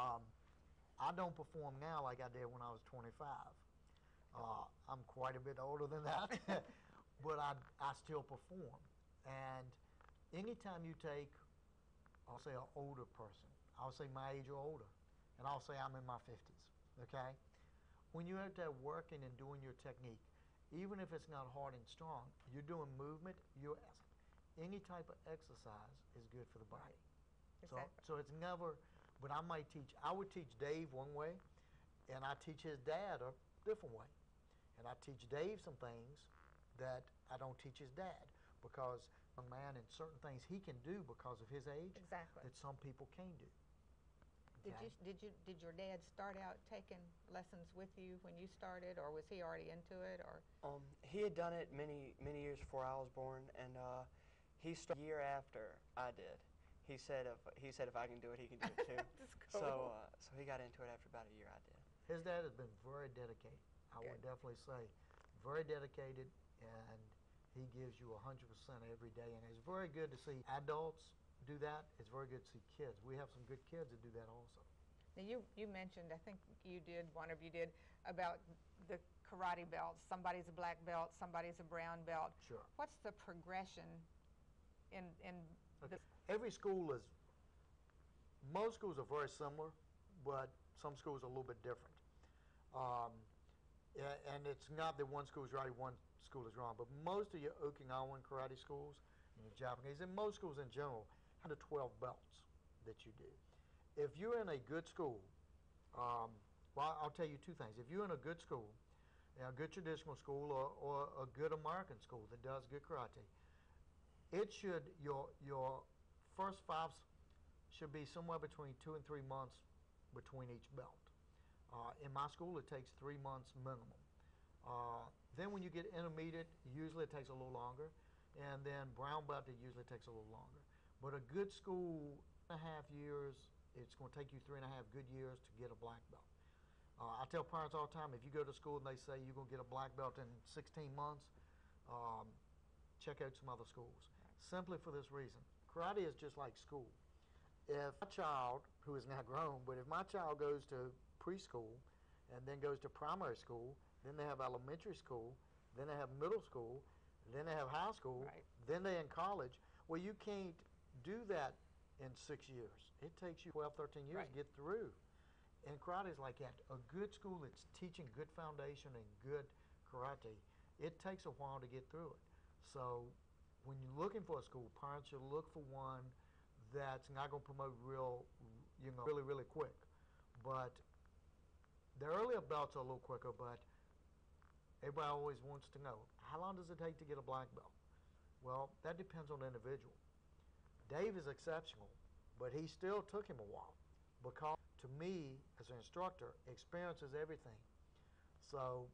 Um, I don't perform now like I did when I was 25. Uh, I'm quite a bit older than that, but I, I still perform. And anytime you take, I'll say an older person, I'll say my age or older, and I'll say I'm in my 50s, okay? When you're out there working and doing your technique, even if it's not hard and strong, you're doing movement, you're, any type of exercise is good for the body. So, Exactly. so it's never, but I might teach, I would teach Dave one way, and I teach his dad a different way. And I teach Dave some things that I don't teach his dad because a man and certain things he can do because of his age Exactly. that some people can't do. Did Okay? you, did you, did your dad start out taking lessons with you when you started, or was he already into it, or? Um, he had done it many many years before I was born, and uh, he started a year after I did. He said if he said if I can do it, he can do it too. That's So uh, so he got into it after about a year I did. His dad has been very dedicated. I would definitely say very dedicated, and he gives you 100% every day. And it's very good to see adults do that. It's very good to see kids. We have some good kids that do that also. Now, you, you mentioned, I think you did, one of you did, about the karate belts. Somebody's a black belt, somebody's a brown belt. Sure. What's the progression in, in Okay. Every school is, most schools are very similar, but some schools are a little bit different. Um, and it's not that one school is right, one school is wrong, but most of your Okinawan karate schools and your Japanese, and most schools in general, have the 12 belts that you do. If you're in a good school, um, well, I'll tell you two things. If you're in a good school, a good traditional school, or, or a good American school that does good karate, it should your your first five s- should be somewhere between two and three months between each belt. Uh, in my school, it takes three months minimum. Uh, then when you get intermediate, usually it takes a little longer, and then brown belt it usually takes a little longer. But a good school, and a half years, it's going to take you three and a half good years to get a black belt. Uh, I tell parents all the time, if you go to school and they say you're going to get a black belt in 16 months, um, check out some other schools. Simply for this reason. Karate is just like school. If my child, who is now grown, but if my child goes to preschool and then goes to primary school, then they have elementary school, then they have middle school, then they have high school, Right. then they're in college. Well, you can't do that in six years. It takes you 12, 13 years to get through. And karate is like that. A good school that's teaching good foundation and good karate, it takes a while to get through it. So when you're looking for a school, parents should look for one that's not going to promote real, you know, really, really quick. But the earlier belts are a little quicker, but everybody always wants to know, how long does it take to get a black belt? Well, that depends on the individual. Dave is exceptional, but he still took him a while because to me, as an instructor, experience is everything. So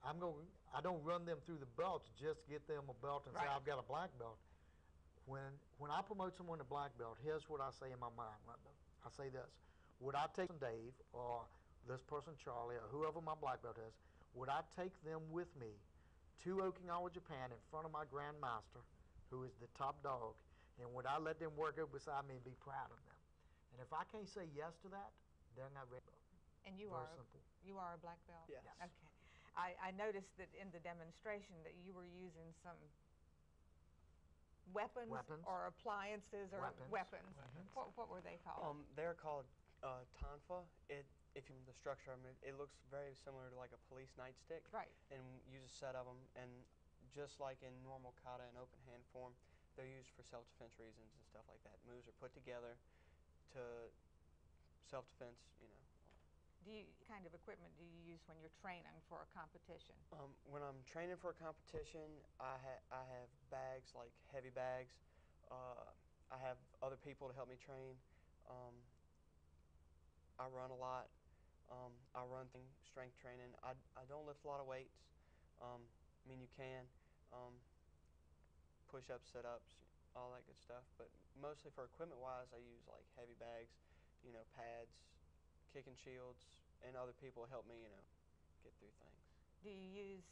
I'm going. I don't run them through the belts just to get them a belt and say I've got a black belt. When when I promote someone to black belt, here's what I say in my mind. Linda. I say this: Would I take Dave or this person Charlie or whoever my black belt is? Would I take them with me to Okinawa, Japan, in front of my grandmaster, who is the top dog, and would I let them work up beside me and be proud of them? And if I can't say yes to that, they're not ready. and you Very are, simple. you are a black belt? Yes. Yes. Okay. I, I noticed that in the demonstration that you were using some weapons? Weapons. Or appliances or Weapons. weapons. Weapons. What, what were they called? Um, they're called uh, tonfa. It if you the structure of it, it looks very similar to like a police nightstick. Right. And use a set of them, and just like in normal kata and open hand form, they're used for self-defense reasons and stuff like that. Moves are put together to self-defense. You know. Do you, kind of equipment do you use when you're training for a competition? Um, when I'm training for a competition, I, ha- I have bags, like heavy bags. Uh, I have other people to help me train. Um, I run a lot. Um, I run thing, strength training. I, I don't lift a lot of weights. Um, I mean, you can. Um, push-ups, sit-ups, all that good stuff. But mostly for equipment-wise, I use like heavy bags, you know, pads, kicking shields, and other people help me, you know, get through things. Do you use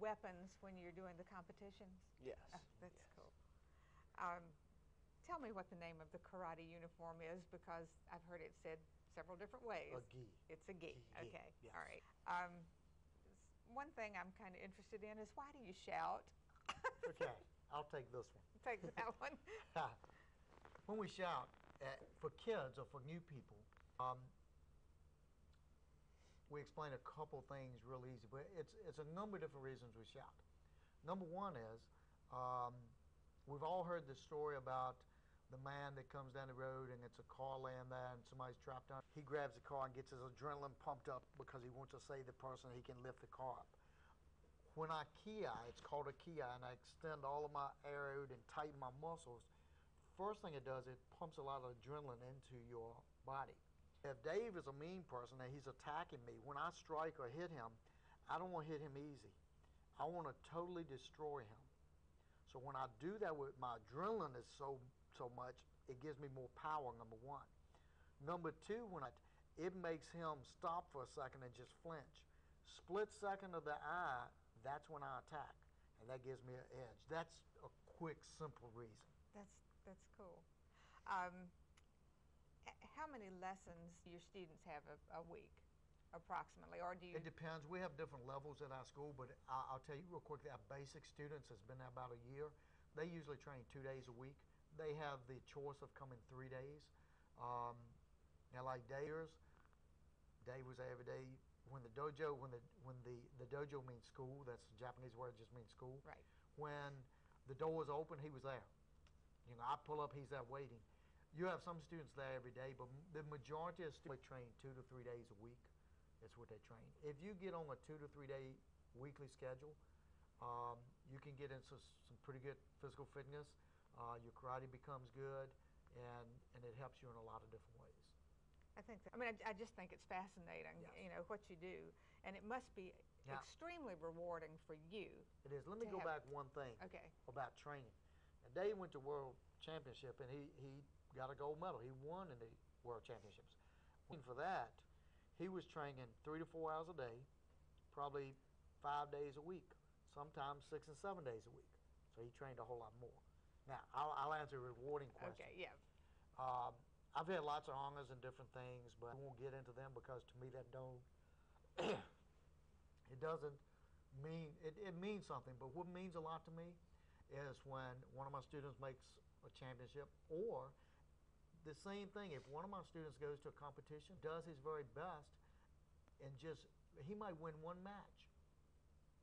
weapons when you're doing the competitions? Yes. Oh, that's yes. cool. Um, tell me what the name of the karate uniform is because I've heard it said several different ways. A gi. It's a gi, Gi, gi, okay, yes. all right. Um, One thing I'm kind of interested in is why do you shout? Okay, I'll take this one. Take that one. when we shout at, for kids or for new people, um, we explain a couple things real easy, but it's it's a number of different reasons we shout. Number one is um, we've all heard the story about the man that comes down the road and it's a car laying there and somebody's trapped on. He grabs the car and gets his adrenaline pumped up because he wants to save the person. He can lift the car up when I ki, it's called a ki, and I extend all of my air and tighten my muscles, first thing it does, it pumps a lot of adrenaline into your body. If Dave is a mean person and he's attacking me, when I strike or hit him, I don't want to hit him easy. I want to totally destroy him. So when I do that with my adrenaline is so so much, it gives me more power, number one. Number two, when I, it makes him stop for a second and just flinch. Split second of the eye, that's when I attack, and that gives me an edge. That's a quick, simple reason. That's, that's cool. Um, How many lessons do your students have a, a week approximately, or do you? It depends. We have different levels at our school, but I, I'll tell you real quick. Our basic students has been there about a year. They usually train two days a week. They have the choice of coming three days. Um, now, like Dave's, Dave was there every day. When the dojo, when the when the the dojo means school, that's the Japanese word, just means school. Right. When the door was open, he was there. You know, I pull up, he's there waiting. You have some students there every day, but the majority of students train two to three days a week. That's what they train. If you get on a two to three day weekly schedule, um, you can get into some pretty good physical fitness. Uh, your karate becomes good, and and it helps you in a lot of different ways. I think, that- I mean, I, I just think it's fascinating, Yes. you know, what you do. And it must be extremely rewarding for you. It is. Let me go back one thing. Okay, about training. And Dave went to World Championship and he, he got a gold medal. He won in the World Championships. And for that, he was training three to four hours a day, probably five days a week, sometimes six and seven days a week. So he trained a whole lot more. Now, I'll, I'll answer a rewarding question. okay, yeah. Um, I've had lots of honors and different things, but I won't get into them because to me that don't. it doesn't mean it, it means something. But what means a lot to me is when one of my students makes a championship, or the same thing. If one of my students goes to a competition, does his very best, and just he might win one match,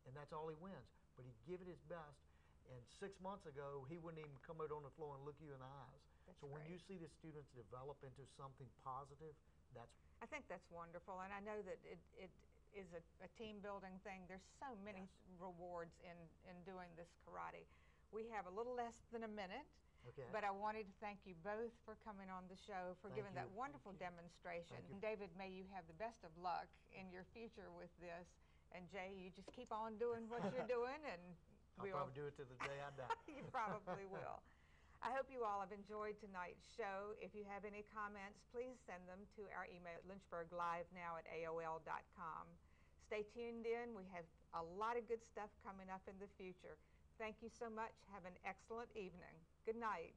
and that's all he wins. But he give it his best. And six months ago, he wouldn't even come out on the floor and look you in the eyes. That's so when you see the students develop into something positive, that's I think that's wonderful, and I know that it, it is a, a team building thing. There's so many Yes. rewards in, in doing this karate. We have a little less than a minute, okay. but I wanted to thank you both for coming on the show, for Thank giving that wonderful demonstration. You. And David, may you have the best of luck in your future with this. And Jay, you just keep on doing what you're doing, and I'll we'll probably do it to the day I die. you probably will. I hope you all have enjoyed tonight's show. If you have any comments, please send them to our email at lynchburglivenow at AOL.com. Stay tuned in. We have a lot of good stuff coming up in the future. Thank you so much. Have an excellent evening. Good night.